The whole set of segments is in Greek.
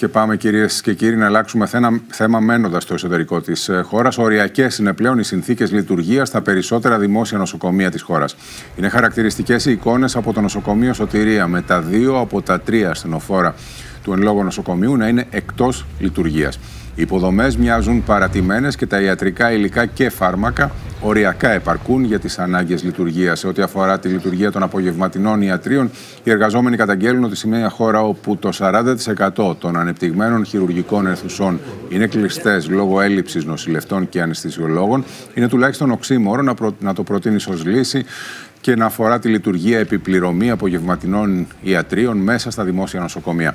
Και πάμε κυρίες και κύριοι να αλλάξουμε θέμα, θέμα μένοντας στο εσωτερικό της ε, χώρας. Οριακές είναι πλέον οι συνθήκες λειτουργίας στα περισσότερα δημόσια νοσοκομεία της χώρας. Είναι χαρακτηριστικές οι εικόνες από το νοσοκομείο Σωτηρία με τα δύο από τα τρία ασθενοφόρα του εν λόγω νοσοκομείου να είναι εκτός λειτουργίας. Οι υποδομές μοιάζουν παρατημένες και τα ιατρικά υλικά και φάρμακα οριακά επαρκούν για τις ανάγκες λειτουργίας. Σε ό,τι αφορά τη λειτουργία των απογευματινών ιατρίων, οι εργαζόμενοι καταγγέλνουν ότι σε μια χώρα όπου το 40% των ανεπτυγμένων χειρουργικών αιθουσών είναι κλειστές λόγω έλλειψης νοσηλευτών και αναισθησιολόγων, είναι τουλάχιστον οξύμορο να, να το προτείνεις ως λύση και να αφορά τη λειτουργία επιπληρωμή απογευματινών ιατρίων μέσα στα δημόσια νοσοκομεία.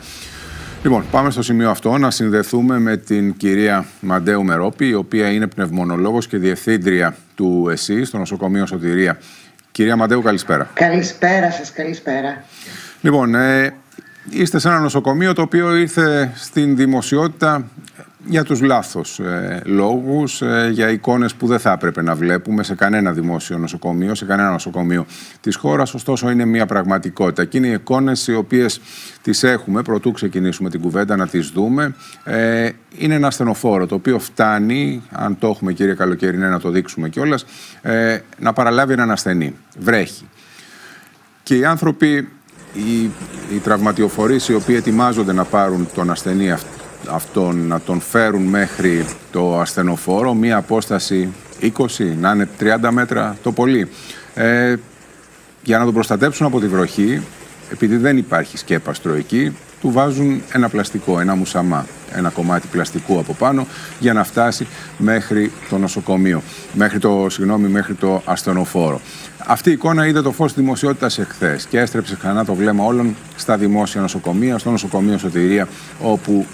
Λοιπόν, πάμε στο σημείο αυτό να συνδεθούμε με την κυρία Μαντέου Μερόπη, η οποία είναι πνευμονολόγος και διευθύντρια του ΕΣΥ στο νοσοκομείο Σωτηρία. Κυρία Μαντέου, καλησπέρα. Καλησπέρα σας, καλησπέρα. Λοιπόν, ε, είστε σε ένα νοσοκομείο το οποίο ήρθε στην δημοσιότητα για τους λάθος ε, λόγους, ε, για εικόνες που δεν θα έπρεπε να βλέπουμε σε κανένα δημόσιο νοσοκομείο, σε κανένα νοσοκομείο της χώρας, ωστόσο είναι μια πραγματικότητα. Και είναι οι εικόνες οι οποίες τις έχουμε, πρωτού ξεκινήσουμε την κουβέντα να τις δούμε. Ε, είναι ένα ασθενοφόρο το οποίο φτάνει, αν το έχουμε κύριε Καλοκαιρινέ να το δείξουμε κιόλας, ε, να παραλάβει έναν ασθενή. Βρέχει. Και οι άνθρωποι, οι, οι τραυματιοφορείς οι οποίοι ετοιμάζονται να πάρουν τον ασθενή αυτό, αυτόν να τον φέρουν μέχρι το ασθενοφόρο, μία απόσταση 20, να είναι 30 μέτρα το πολύ. Ε, για να τον προστατέψουν από τη βροχή, επειδή δεν υπάρχει σκέπαστρο εκεί, του βάζουν ένα πλαστικό, ένα μουσαμά, ένα κομμάτι πλαστικού από πάνω για να φτάσει μέχρι το νοσοκομείο, μέχρι το, συγγνώμη, μέχρι το ασθενοφόρο. Αυτή η εικόνα είδε το φως της δημοσιότητας εχθές και έστρεψε ξανά το βλέμμα όλων στα δημόσια νοσοκομεία, στο νοσοκομείο Σωτηρία, όπου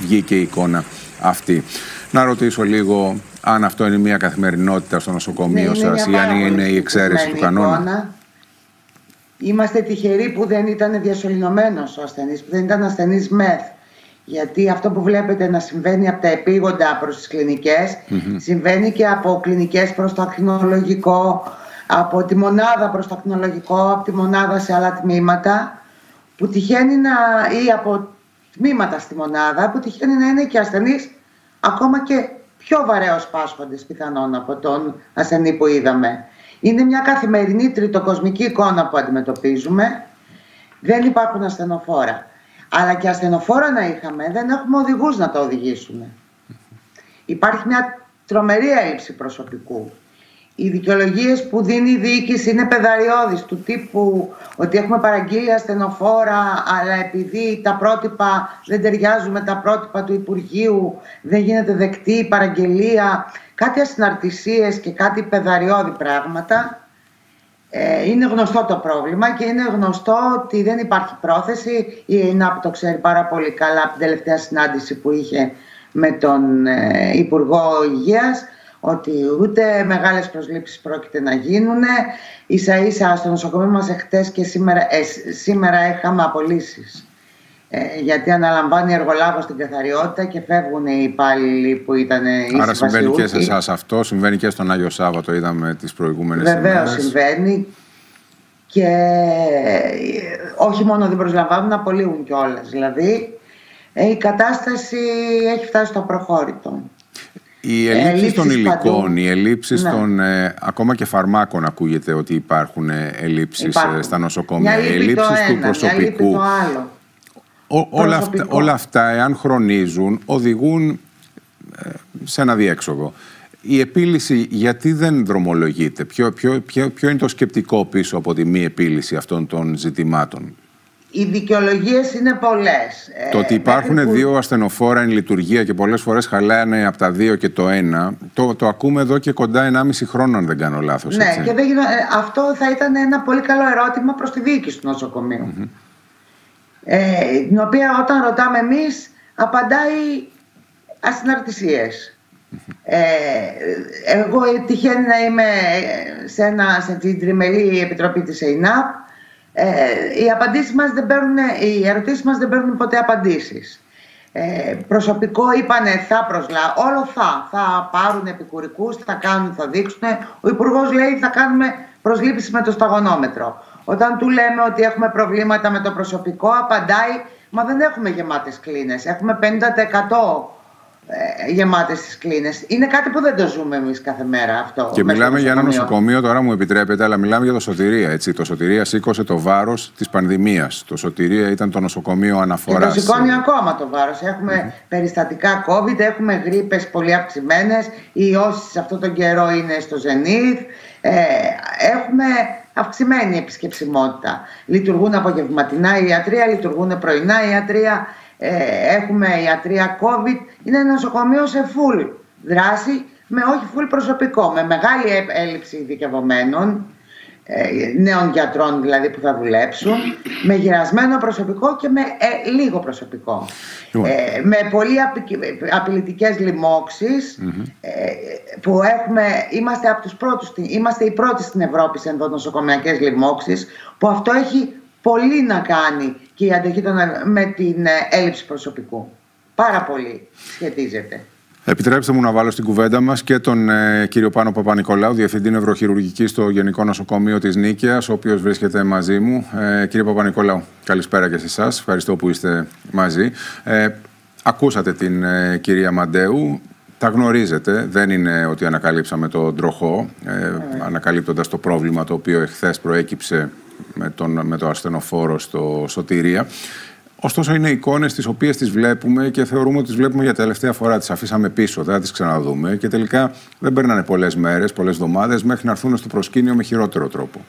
βγήκε η εικόνα αυτή. Να ρωτήσω λίγο αν αυτό είναι μια καθημερινότητα στο νοσοκομείο ναι, σας ή αν είναι η εξαίρεση του κανόνα. Εικόνα. Είμαστε τυχεροί που δεν ήταν διασωληνωμένος ο ασθενής, που δεν ήταν ασθενής μεθ. Γιατί αυτό που βλέπετε να συμβαίνει από τα επίγοντα προς τις κλινικές, συμβαίνει και από κλινικές προς το ακτινολογικό, από τη μονάδα προς το ακτινολογικό, από τη μονάδα σε άλλα τμήματα, που τυχαίνει να, ή από τμήματα στη μονάδα που τυχαίνει να είναι και ασθενείς ακόμα και πιο βαρέως πάσχοντες πιθανόν από τον ασθενή που είδαμε. Είναι μια καθημερινή τριτοκοσμική εικόνα που αντιμετωπίζουμε. Δεν υπάρχουν ασθενοφόρα. Αλλά και ασθενοφόρα να είχαμε, δεν έχουμε οδηγούς να το οδηγήσουμε. Υπάρχει μια τρομερή έλλειψη προσωπικού οι δικαιολογίες που δίνει η διοίκηση είναι πεδαριώδεις του τύπου ότι έχουμε παραγγείλει ασθενοφόρα αλλά επειδή τα πρότυπα δεν ταιριάζουν με τα πρότυπα του Υπουργείου δεν γίνεται δεκτή η παραγγελία κάτι ασυναρτησίες και κάτι πεδαριώδη πράγματα ε, είναι γνωστό το πρόβλημα και είναι γνωστό ότι δεν υπάρχει πρόθεση. Η ΕΙΝΑΠ το ξέρει πάρα πολύ καλά από την τελευταία συνάντηση που είχε με τον ε, Υπουργό Υγείας ότι ούτε μεγάλες προσλήψεις πρόκειται να γίνουν. Ίσα ίσα στο νοσοκομείο μας εχθές και σήμερα, ε, σήμερα είχαμε απολύσεις. Ε, γιατί αναλαμβάνει εργολάβος την καθαριότητα και φεύγουν οι υπάλληλοι που ήταν οι Άρα συμβαίνει και σε εσάς αυτό, συμβαίνει και στον Άγιο Σάββατο, είδαμε τις προηγούμενες Βεβαίως συμβαίνει και ε, όχι μόνο δεν προσλαμβάνουν, απολύουν κιόλας. Δηλαδή ε, η κατάσταση έχει φτάσει στο προχώρητο. Οι ελλείψεις των υλικών, οι ελλείψεις ναι. των ε, ακόμα και φαρμάκων ακούγεται ότι υπάρχουν ε, ελλείψεις ε, στα νοσοκομεία, οι ελλείψεις του προσωπικού. όλα, αυτά, όλα αυτά, εάν χρονίζουν, οδηγούν σε ένα διέξοδο. Η επίλυση γιατί δεν δρομολογείται, ποιο, ποιο, ποιο, ποιο είναι το σκεπτικό πίσω από τη μη επίλυση αυτών των ζητημάτων; Οι δικαιολογίες είναι πολλές. Το ότι υπάρχουν που... δύο ασθενοφόρα εν λειτουργία και πολλές φορές χαλάνε από τα δύο και το ένα, το, το ακούμε εδώ και κοντά 1,5 χρόνο, αν δεν κάνω λάθος. Ναι, και δεν γίνω... Ε, αυτό θα ήταν ένα πολύ καλό ερώτημα προς τη διοίκηση του νοσοκομείου. Mm-hmm. Ε, την οποία όταν ρωτάμε εμείς, απαντάει ασυναρτησίες. Mm-hmm. Ε, εγώ τυχαίνει να είμαι σε, ένα, σε την τριμελή επιτροπή της ΕΙΝΑΠ ε, οι, απαντήσεις μας δεν παίρνουν, οι ερωτήσεις μας δεν παίρνουν ποτέ απαντήσεις. Ε, προσωπικό είπανε θα προσλά, όλο θα, θα πάρουν επικουρικούς, θα κάνουν, θα δείξουν. Ο υπουργός λέει θα κάνουμε προσλήψεις με το σταγονόμετρο. Όταν του λέμε ότι έχουμε προβλήματα με το προσωπικό, απαντάει Μα δεν έχουμε γεμάτες κλίνες. Έχουμε 50% ε, γεμάτες τις κλίνες. Είναι κάτι που δεν το ζούμε εμείς κάθε μέρα αυτό. Και μιλάμε για ένα νοσοκομείο, τώρα μου επιτρέπετε, αλλά μιλάμε για το Σωτηρία. Έτσι. Το Σωτηρία σήκωσε το βάρος της πανδημίας. Το Σωτηρία ήταν το νοσοκομείο αναφορά. Και το σηκώνει ακόμα το βάρος. Έχουμε περιστατικά COVID, έχουμε γρήπες πολύ αυξημένες. Οι ιώσει σε αυτόν τον καιρό είναι στο Ζενήθ. Ε, έχουμε αυξημένη επισκεψιμότητα. Λειτουργούν απογευματινά η ιατρία, λειτουργούν πρωινά η ιατρία. Ε, έχουμε ιατρία COVID, είναι ένα νοσοκομείο σε full δράση, με όχι full προσωπικό, με μεγάλη έλλειψη ειδικευομένων, ε, νέων γιατρών δηλαδή που θα δουλέψουν, με γυρασμένο προσωπικό και με ε, λίγο προσωπικό. Λοιπόν. Ε, με πολύ απειλητικές που έχουμε, είμαστε, από τους πρώτους, είμαστε οι πρώτοι στην Ευρώπη σε ενδονοσοκομιακές λοιμώξεις που αυτό έχει πολύ να κάνει και η αντοχή των, με την ε, έλλειψη προσωπικού. Πάρα πολύ σχετίζεται. Επιτρέψτε μου να βάλω στην κουβέντα μας και τον ε, κύριο Πάνο Παπα-Νικολάου, Διευθυντή Νευροχειρουργική στο Γενικό Νοσοκομείο της Νίκαιας, ο οποίος βρίσκεται μαζί μου. Ε, κύριε Παπα-Νικολάου, καλησπέρα και σε εσάς. Ευχαριστώ που είστε μαζί. Ε, ακούσατε την ε, κυρία Μαντέου. Τα γνωρίζετε. Δεν είναι ότι ανακαλύψαμε τον τροχό, ε, ναι. ανακαλύπτοντας το πρόβλημα το οποίο εχθές προέκυψε με, τον, με το ασθενοφόρο στο Σωτηρία. Ωστόσο, είναι εικόνε τι οποίε τι βλέπουμε και θεωρούμε ότι τι βλέπουμε για τελευταία φορά. Τι αφήσαμε πίσω, δεν θα τι ξαναδούμε. Και τελικά δεν περνάνε πολλέ μέρε, πολλέ εβδομάδε μέχρι να έρθουν στο προσκήνιο με χειρότερο τρόπο.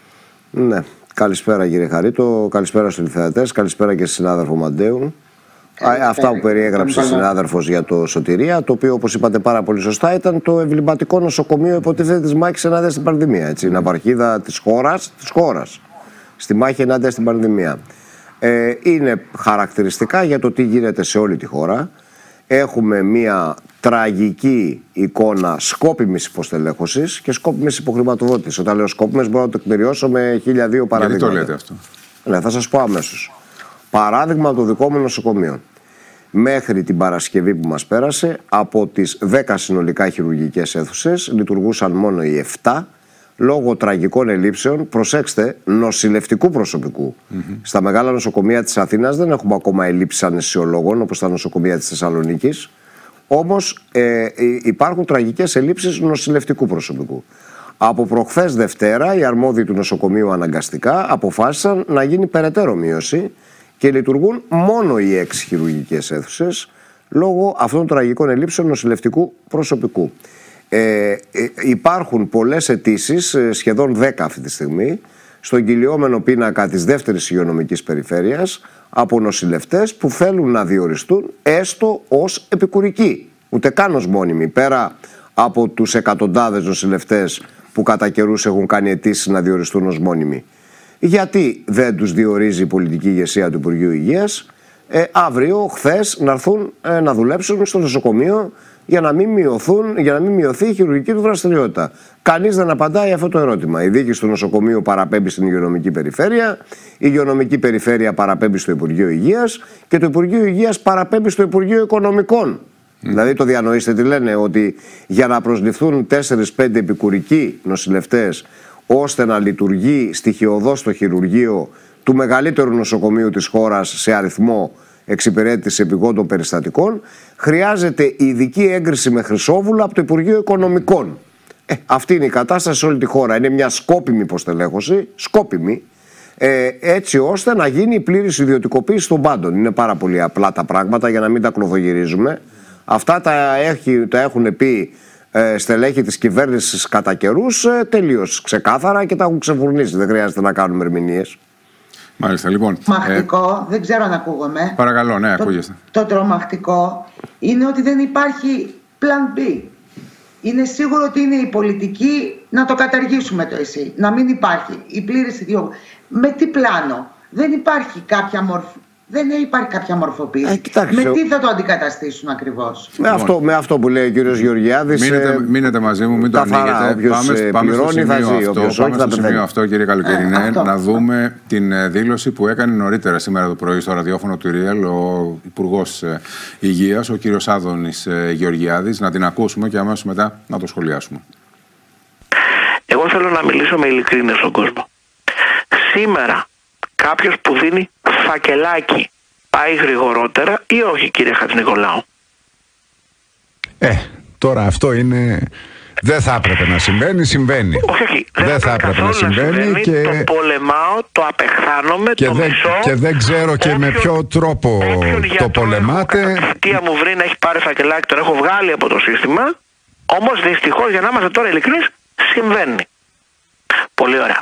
Ναι. Καλησπέρα κύριε Χαρίτο, καλησπέρα στου θεατέ, καλησπέρα και στη συνάδελφο Μαντέου. Αυτά που περιέγραψε ο συνάδελφο για το Σωτηρία, το οποίο όπω είπατε πάρα πολύ σωστά ήταν το εμβληματικό νοσοκομείο υποτίθεται τη μάχη ενάντια στην πανδημία. Έτσι, η ναυαρχίδα τη χώρα. Της χώρας στη μάχη ενάντια στην πανδημία. Ε, είναι χαρακτηριστικά για το τι γίνεται σε όλη τη χώρα. Έχουμε μια τραγική εικόνα σκόπιμης υποστελέχωσης και σκόπιμης υποχρηματοδότησης. Όταν λέω σκόπιμες, μπορώ να το εκμεριώσω με χίλια δύο παραδείγματα. Γιατί το λέτε αυτό; Ναι, θα σας πω αμέσως. Παράδειγμα του δικό μου νοσοκομείου. Μέχρι την Παρασκευή που μας πέρασε, από τις 10 συνολικά χειρουργικές αίθουσες, λειτουργούσαν μόνο οι 7 λόγω τραγικών ελλείψεων, προσέξτε, νοσηλευτικού προσωπικού. Mm-hmm. Στα μεγάλα νοσοκομεία της Αθήνας δεν έχουμε ακόμα ελλείψεις ανεσιολόγων όπως τα νοσοκομεία της Θεσσαλονίκης. Όμως ε, ε, υπάρχουν τραγικές ελλείψεις νοσηλευτικού προσωπικού. Από προχθές Δευτέρα, οι αρμόδιοι του νοσοκομείου αναγκαστικά αποφάσισαν να γίνει περαιτέρω μείωση και λειτουργούν μόνο οι έξι χειρουργικές αίθουσες λόγω αυτών των τραγικών ελλείψεων νοσηλευτικού προσωπικού. Ε, ε, υπάρχουν πολλές αιτήσεις, ε, σχεδόν 10 αυτή τη στιγμή, στον κυλιόμενο πίνακα της δεύτερης υγειονομικής περιφέρειας από νοσηλευτές που θέλουν να διοριστούν έστω ως επικουρικοί. Ούτε καν ως μόνιμοι. Πέρα από τους εκατοντάδες νοσηλευτές που κατά καιρούς έχουν κάνει αιτήσεις να διοριστούν ως μόνιμοι. Γιατί δεν τους διορίζει η πολιτική ηγεσία του Υπουργείου Υγείας ε, αύριο, χθες, να έρθουν να δουλέψουν στο νοσοκομείο για να μην, μειωθούν, για να μην μειωθεί η χειρουργική του δραστηριότητα. Κανείς δεν απαντάει αυτό το ερώτημα. Η διοίκηση του νοσοκομείου παραπέμπει στην υγειονομική περιφέρεια, η υγειονομική περιφέρεια παραπέμπει στο Υπουργείο Υγείας και το Υπουργείο Υγείας παραπέμπει στο Υπουργείο Οικονομικών. Δηλαδή το διανοείστε τι λένε, ότι για να προσληφθούν 4-5 επικουρικοί νοσηλευτές ώστε να λειτουργεί στοιχειοδός το χειρουργείο του μεγαλύτερου νοσοκομείου της χώρας σε αριθμό εξυπηρέτηση επιγόντων περιστατικών, χρειάζεται ειδική έγκριση με χρυσόβουλα από το Υπουργείο Οικονομικών. Ε, αυτή είναι η κατάσταση σε όλη τη χώρα. Είναι μια σκόπιμη υποστελέχωση, σκόπιμη, ε, έτσι ώστε να γίνει η πλήρης ιδιωτικοποίηση των πάντων. Είναι πάρα πολύ απλά τα πράγματα για να μην τα κλωδογυρίζουμε. Αυτά τα, έχει, τα έχουν πει ε, στελέχη της κυβέρνησης κατά καιρούς ε, τελείως ξεκάθαρα και τα έχουν ξεφουρνίσει. Δεν χρειάζεται να κάνουμε ερμηνείες. Μάλιστα, λοιπόν. Μαχτικό, ε, δεν ξέρω αν ακούγομαι. Παρακαλώ, ναι, το, ακούγεστε. Το τρομακτικό είναι ότι δεν υπάρχει plan B. Είναι σίγουρο ότι είναι η πολιτική να το καταργήσουμε το εσύ. Να μην υπάρχει η πλήρης ιδιότητα. Με τι πλάνο; Δεν υπάρχει κάποια μορφή δεν υπάρχει κάποια μορφοποίηση. Ε, με τι θα το αντικαταστήσουν ακριβώς; Με, αυτό, με αυτό που λέει ο κύριος Γεωργιάδης. Μείνετε, ε, μείνετε μαζί μου, μην το ανοίγετε. Πάμε, ε, πάμε στο σημείο αυτό, πάμε στο σημείο αυτό, κύριε Καλοκαιρινέ, ε, να δούμε την ε, δήλωση που έκανε νωρίτερα σήμερα το πρωί στο ραδιόφωνο του Ριέλ ο Υπουργός Υγείας, ο κύριος Άδωνης Γεωργιάδης. Να την ακούσουμε και αμέσως μετά να το σχολιάσουμε. Εγώ θέλω να μιλήσω με ειλικρίνεια στον κόσμο. Σήμερα κάποιος που δίνει φακελάκι πάει γρηγορότερα ή όχι κύριε Χατζηνικολάου; Ε, τώρα αυτό είναι... Δεν θα έπρεπε να συμβαίνει, συμβαίνει. Όχι, όχι. Δεν θα έπρεπε να συμβαίνει και... Το πολεμάω, το απεχθάνομαι, και το δεν, μισώ. Και δεν ξέρω και με Όποιον- ποιο τρόπο όποιον το γιατρό πολεμάτε. έχω κατά τη θητεία μου βρει να έχει πάρει φακελάκι, τον έχω βγάλει από το σύστημα. Όμως δυστυχώς, για να είμαστε τώρα ειλικρινείς, συμβαίνει. Πολύ ωραία.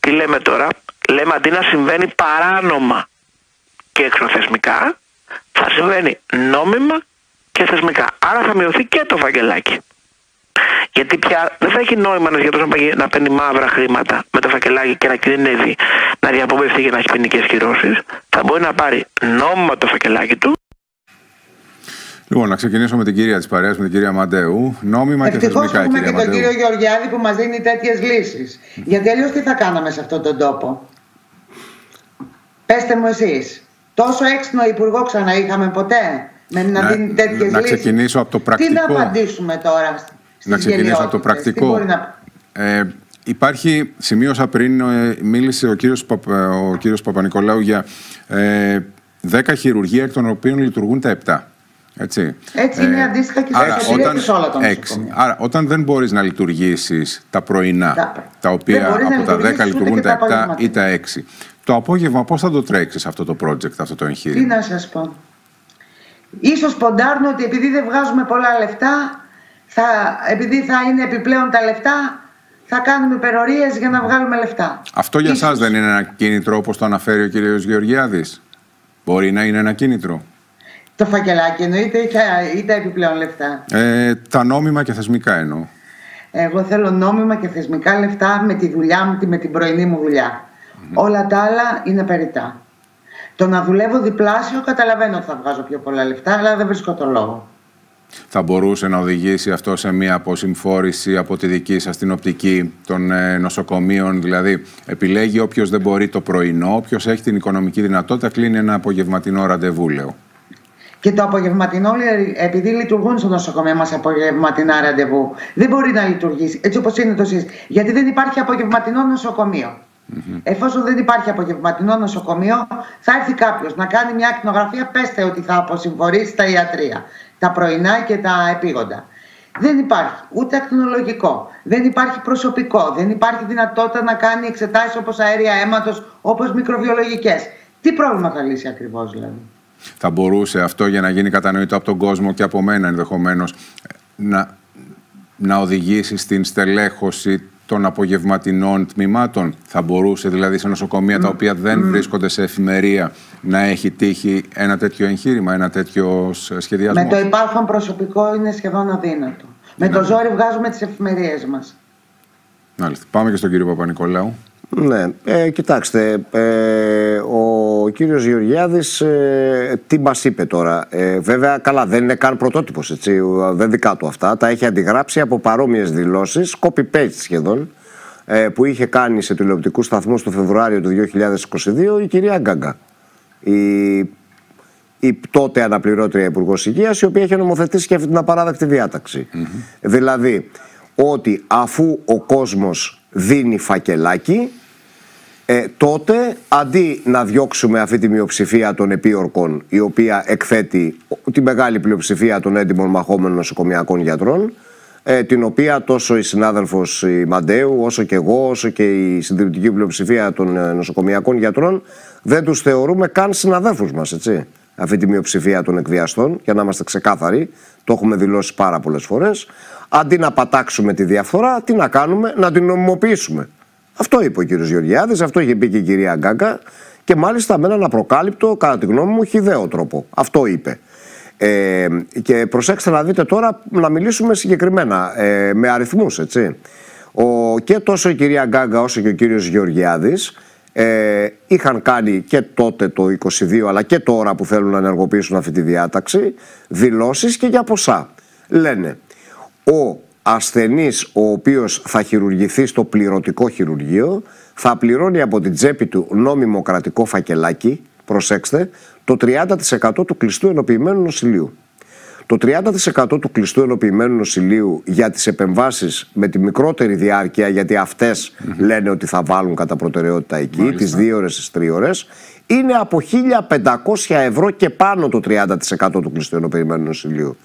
Τι λέμε τώρα; Λέμε αντί να συμβαίνει παράνομα και εξωθεσμικά, θα συμβαίνει νόμιμα και θεσμικά. Άρα θα μειωθεί και το φακελάκι. Γιατί πια δεν θα έχει νόημα ένας γιατρός να, παγι- να παίρνει μαύρα χρήματα με το φακελάκι και να κινδυνεύει να διαπομευθεί και να έχει ποινικές κυρώσεις. Θα μπορεί να πάρει νόμιμα το φακελάκι του Λοιπόν, να ξεκινήσω με την κυρία της παρέας, με την κυρία Μαντέου. Νόμιμα και Ευτυχώς θεσμικά, έχουμε κυρία και τον Μαντέου. κύριο Γεωργιάδη που μας δίνει τέτοιες λύσεις. Γιατί αλλιώς τι θα κάναμε σε αυτόν τον τόπο; Πετε μου εσείς. Τόσο έξυπνο υπουργό ξαναείχαμε ποτέ. Με να, Να- δίνει τέτοιες λύσεις. να ξεκινήσω από το Τι πρακτικό. να απαντήσουμε τώρα στις Να ξεκινήσω από το γενναιότητες, τι πρακτικό. μπορεί να... Ε, υπάρχει, σημείωσα πριν, ε, μίλησε ο κύριος, Παπα, ο κύριος Παπα-Νικολάου για ε, 10 χειρουργία, εκ των οποίων λειτουργούν τα 7. Έτσι, Έτσι είναι αντίστοιχα και στα άρα, εξωτερικά όταν, και σε όλα τα έξι. νοσοκομεία. Άρα, όταν δεν μπορείς να λειτουργήσεις τα πρωινά, Τα- τα, δεν οποία μπορείς να από τα 10 λειτουργήσεις ούτε λειτουργούν και τα τα 7 απόγευματα. ή τα 6, το απόγευμα πώς θα το τρέξεις αυτό το project, αυτό το Τι εγχείρημα. να σας πω. Ίσως ποντάρουν ότι επειδή δεν βγάζουμε πολλά λεφτά, θα, επειδή θα είναι επιπλέον τα λεφτά, θα κάνουμε υπερορίες για να βγάλουμε λεφτά. Αυτό για Ίσως. σας δεν είναι ένα κίνητρο όπως το αναφέρει ο κύριος Γεωργιάδης; Μπορεί να είναι ένα κίνητρο; Το φακελάκι εννοείται ή τα, ή τα επιπλέον λεφτά; Ε, τα νόμιμα και θεσμικά εννοώ. Εγώ θέλω νόμιμα και θεσμικά λεφτά με τη δουλειά μου, τη- με την πρωινή μου δουλειά. Όλα τα άλλα είναι περιτά. Το να δουλεύω διπλάσιο καταλαβαίνω ότι θα βγάζω πιο πολλά λεφτά, αλλά δεν βρίσκω το λόγο. Θα μπορούσε να οδηγήσει αυτό σε μια αποσυμφόρηση από τη δική σας την οπτική των ε, νοσοκομείων. Δηλαδή, επιλέγει όποιος δεν μπορεί το πρωινό, όποιος έχει την οικονομική δυνατότητα, κλείνει ένα απογευματινό ραντεβού, λέω. Και το απογευματινό, επειδή λειτουργούν στο νοσοκομείο μας απογευματινά ραντεβού, δεν μπορεί να λειτουργήσει έτσι όπως είναι το ΣΥΣ. Γιατί δεν υπάρχει απογευματινό νοσοκομείο. Εφόσον δεν υπάρχει απογευματινό νοσοκομείο, θα έρθει κάποιος να κάνει μια ακτινογραφία. Πέστε ότι θα αποσυμφορήσει τα ιατρία, τα πρωινά και τα επίγοντα. Δεν υπάρχει ούτε ακτινολογικό, δεν υπάρχει προσωπικό, δεν υπάρχει δυνατότητα να κάνει εξετάσεις όπως αέρια αίματος, όπως μικροβιολογικές. Τι πρόβλημα θα λύσει ακριβώς δηλαδή; Θα μπορούσε αυτό για να γίνει κατανοητό από τον κόσμο και από μένα ενδεχομένως να, να οδηγήσει στην στελέχωση των απογευματινών τμήματων. Θα μπορούσε δηλαδή σε νοσοκομεία τα οποία δεν βρίσκονται σε εφημερία να έχει τύχει ένα τέτοιο εγχείρημα, ένα τέτοιος σχεδιασμός. Με το υπάρχον προσωπικό είναι σχεδόν αδύνατο. Με το ζόρι βγάζουμε τις εφημερίες μας. Μάλιστα. Πάμε και στον κύριο Παπα-Νικολάου. Ναι, ε, κοιτάξτε, ε, ο κύριος Γεωργιάδης ε, τι μας είπε τώρα. Ε, βέβαια, καλά, δεν είναι καν πρωτότυπος, έτσι, ο- δεν δικά του αυτά. Τα έχει αντιγράψει από παρόμοιες δηλώσεις, copy-paste σχεδόν, ε, που είχε κάνει σε τηλεοπτικούς σταθμούς το Φεβρουάριο του 2022 η κυρία Γκάγκα. Η, η τότε αναπληρώτρια Υπουργός Υγείας, η οποία είχε νομοθετήσει και αυτή την απαράδεκτη διάταξη. Δηλαδή, ότι αφού ο κόσμος δίνει φακελάκι, ε, τότε αντί να διώξουμε αυτή τη μειοψηφία των επίορκων, η οποία εκθέτει τη μεγάλη πλειοψηφία των έντιμων μαχόμενων νοσοκομιακών γιατρών, ε, την οποία τόσο η συνάδελφος η Μαντέου, όσο και εγώ, όσο και η συντηρητική πλειοψηφία των ε, νοσοκομιακών γιατρών, δεν τους θεωρούμε καν συναδέλφους μας, έτσι. Αυτή τη μειοψηφία των εκβιαστών, για να είμαστε ξεκάθαροι, το έχουμε δηλώσει πάρα πολλές φορές. Αντί να πατάξουμε τη διαφθορά, τι να κάνουμε, να την νομιμοποιήσουμε. Αυτό είπε ο κύριος Γεωργιάδης, αυτό είχε πει και η κυρία Γκάγκα και μάλιστα με έναν απροκάλυπτο, κατά τη γνώμη μου, χιδαίο τρόπο. Αυτό είπε. Ε, και προσέξτε να δείτε τώρα να μιλήσουμε συγκεκριμένα, ε, με αριθμούς, έτσι. Ο, και τόσο η κυρία Γκάγκα όσο και ο κύριος Γεωργιάδης ε, είχαν κάνει και τότε το 22 αλλά και τώρα που θέλουν να ενεργοποιήσουν αυτή τη διάταξη δηλώσεις και για ποσά. Λένε ο ασθενής ο οποίος θα χειρουργηθεί στο πληρωτικό χειρουργείο θα πληρώνει από την τσέπη του νόμιμο κρατικό φακελάκι, προσέξτε, το 30% του κλειστού ενοποιημένου νοσηλείου. Το 30% του κλειστού ενοποιημένου νοσηλείου για τις επεμβάσεις με τη μικρότερη διάρκεια, γιατί αυτές λένε ότι θα βάλουν κατά προτεραιότητα εκεί, τις δύο ώρες, τις τρεις ώρες, είναι από 1.500 ευρώ και πάνω το 30% του κλειστού ενωπηριμένου νοσηλείου.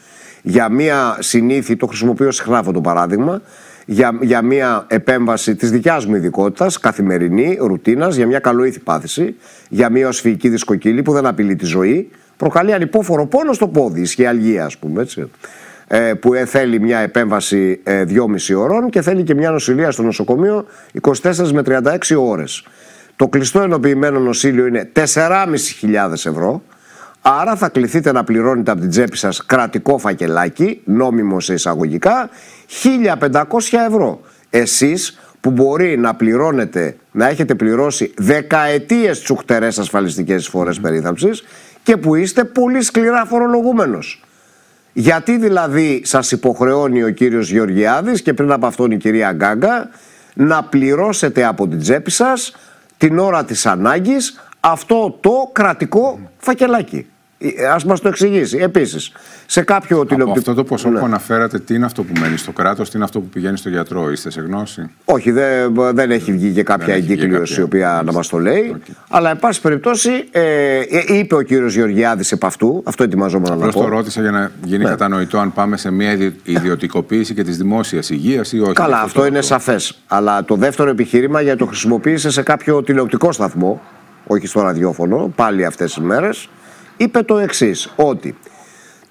Για μια συνήθη, το χρησιμοποιώ συχνά αυτό το παράδειγμα, για, για μια επέμβαση της δικιάς μου ειδικότητας, καθημερινή, ρουτίνας, για μια καλοήθη πάθηση, για μια οσφυγική δισκοκύλη που δεν απειλεί τη ζωή, προκαλεί ανυπόφορο πόνο στο πόδι, ισχυαλγία ας πούμε έτσι, ε, που ε, θέλει μια επέμβαση ε, 2,5 ώρων και θέλει και μια νοσηλεία στο νοσοκομείο 24 με 36 ώρες. Το κλειστό ενοποιημένο νοσήλιο είναι 4.500 ευρώ, άρα θα κληθείτε να πληρώνετε από την τσέπη σας κρατικό φακελάκι, νόμιμο σε εισαγωγικά, 1.500 ευρώ. Εσείς που μπορεί να πληρώνετε, να έχετε πληρώσει δεκαετίες τσουχτερές ασφαλιστικές εισφορές περίθαλψης και που είστε πολύ σκληρά φορολογούμενος. Γιατί δηλαδή σας υποχρεώνει ο κύριος Γεωργιάδης και πριν από αυτόν η κυρία Γκάγκα να πληρώσετε από την τσέπη σας την ώρα της ανάγκης αυτό το κρατικό φακελάκι; Α μας το εξηγήσει. Επίσης, σε κάποιο τηλεοπτικό. Από αυτό το ποσό ναι. που αναφέρατε, τι είναι αυτό που μένει στο κράτος, τι είναι αυτό που πηγαίνει στο γιατρό, είστε σε γνώση; Όχι, δεν, δεν έχει βγει και κάποια εγκύκλωση η οποία να μας το λέει. Okay. Αλλά, εν πάση περιπτώσει, ε, ε είπε ο κύριος Γεωργιάδης επ' αυτού, αυτό ετοιμαζόμουν να πω. το ρώτησα για να γίνει ναι. κατανοητό αν πάμε σε μια ιδιωτικοποίηση και της δημόσιας υγείας ή όχι. Καλά, αυτό είναι σαφές. Αλλά το δεύτερο επιχείρημα για το χρησιμοποίησε σε κάποιο τηλεοπτικό σταθμό, όχι στο ραδιόφωνο, πάλι αυτές τις μέρες είπε το εξής ότι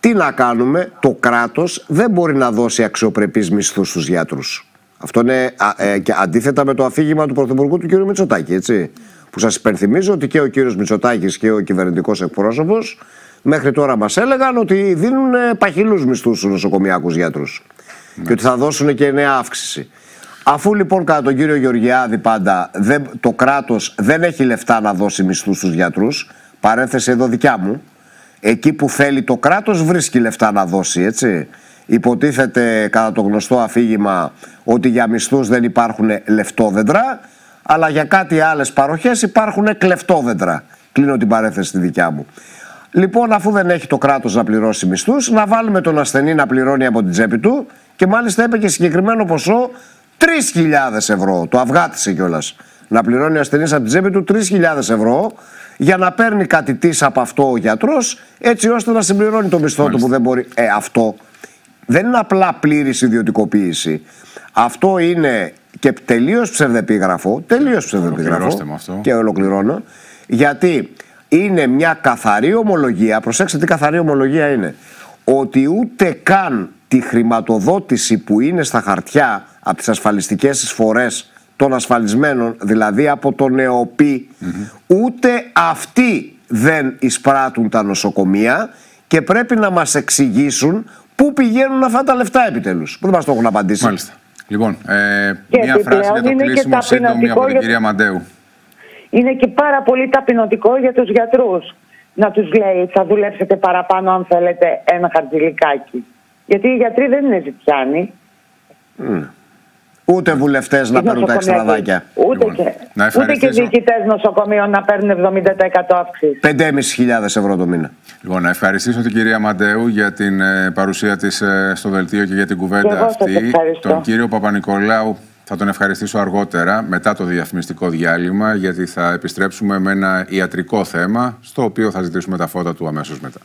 τι να κάνουμε, το κράτος δεν μπορεί να δώσει αξιοπρεπείς μισθούς στους γιατρούς. Αυτό είναι ε, και αντίθετα με το αφήγημα του Πρωθυπουργού του κ. Μητσοτάκη, έτσι. Που σας υπενθυμίζω ότι και ο κ. Μητσοτάκης και ο κυβερνητικός εκπρόσωπος μέχρι τώρα μας έλεγαν ότι δίνουν παχυλούς μισθούς στους νοσοκομιακούς γιατρούς. Ναι. Και ότι θα δώσουν και νέα αύξηση. Αφού λοιπόν κατά τον κύριο Γεωργιάδη πάντα δεν, το κράτος δεν έχει λεφτά να δώσει μισθούς στους γιατρούς, παρένθεση εδώ δικιά μου, εκεί που θέλει το κράτος βρίσκει λεφτά να δώσει, έτσι. Υποτίθεται κατά το γνωστό αφήγημα ότι για μισθούς δεν υπάρχουν λεφτόδεντρα, αλλά για κάτι άλλες παροχές υπάρχουν κλεφτόδεντρα. Κλείνω την παρένθεση τη δικιά μου. Λοιπόν, αφού δεν έχει το κράτος να πληρώσει μισθούς, να βάλουμε τον ασθενή να πληρώνει από την τσέπη του και μάλιστα είπε και συγκεκριμένο ποσό 3.000 ευρώ. Το αυγάτισε κιόλας. Να πληρώνει ο ασθενής από την τσέπη του 3.000 ευρώ για να παίρνει κάτι της από αυτό ο γιατρός, έτσι ώστε να συμπληρώνει το μισθό του που δεν μπορεί. Ε, αυτό δεν είναι απλά πλήρης ιδιωτικοποίηση. Αυτό είναι και τελείως ψευδεπίγραφο. Τελείως ψευδεπίγραφο. Και ολοκληρώνω. Γιατί είναι μια καθαρή ομολογία. Προσέξτε τι καθαρή ομολογία είναι. Ότι ούτε καν τη χρηματοδότηση που είναι στα χαρτιά από τις ασφαλιστικές εισφορές των ασφαλισμένων, δηλαδή από τον ΕΟΠΗ, ούτε αυτοί δεν εισπράττουν τα νοσοκομεία και πρέπει να μας εξηγήσουν πού πηγαίνουν αυτά τα λεφτά επιτέλους. Πού δεν μας το έχουν απαντήσει. Μάλιστα. Λοιπόν, ε, μια φράση για το κλείσιμο σύντομη από την κυρία Μαντέου. Είναι και πάρα πολύ ταπεινωτικό για τους γιατρούς να τους λέει θα δουλέψετε παραπάνω αν θέλετε ένα χαρτζηλικάκι. Γιατί οι γιατροί δεν είναι ζητιάνοι. Ούτε βουλευτές να παίρνουν τα εξτραδάκια. Ούτε, λοιπόν, και, ούτε και διοικητές νοσοκομείων να παίρνουν 70% αύξηση. 5.500 ευρώ το μήνα. Λοιπόν, να ευχαριστήσω την κυρία Μαντέου για την ε, παρουσία της ε, στο δελτίο και για την κουβέντα αυτή. Τον κύριο Παπα-Νικολάου θα τον ευχαριστήσω αργότερα, μετά το διαφημιστικό διάλειμμα, γιατί θα επιστρέψουμε με ένα ιατρικό θέμα, στο οποίο θα ζητήσουμε τα φώτα του αμέσως μετά.